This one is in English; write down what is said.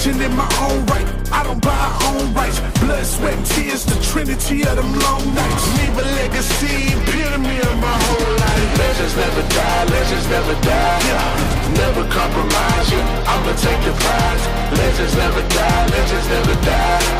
legend in my own right. I don't buy own rights. Blood, sweat, and tears, the trinity of them long nights. Leave a legacy, epitome of my whole life. Legends never die, legends never die. Yeah. Never compromise, yeah. I'ma take the prize. Legends never die, legends never die.